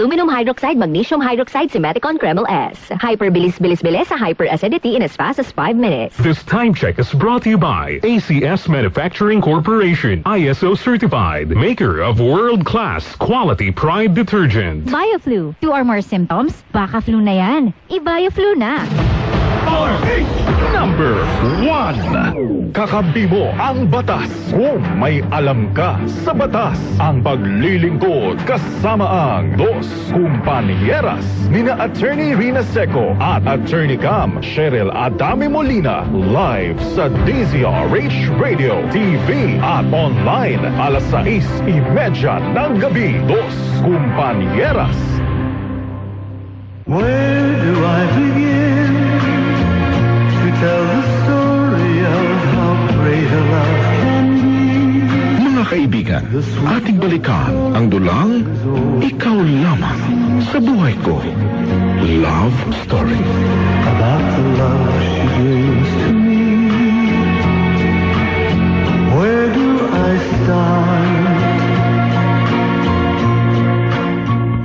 hydroxide, magnesium hydroxide, Simeticon Kreml S. Hyperbilis-bilis-bilis sa hyperacidity in as fast as 5 minutes. This time check is brought to you by ACS Manufacturing Corporation, ISO certified, maker of world-class quality pride detergent. Bioflu. Two or more symptoms? Baka flu na yan. I-Bioflu na. Number one. Kakampi mo ang batas kung may alam ka sa batas. Ang paglilingkod kasama ang Dos Compañeras nina Attorney Rina Seco at Attorney Cam Cheryl Adame Molina live sa DZRH Radio, TV at online alas 6.30 ng gabi. Dos Compañeras. Where kaibigan, ating balikan ang dulang Ikaw Lamang sa Buhay Ko. Love Story. About the love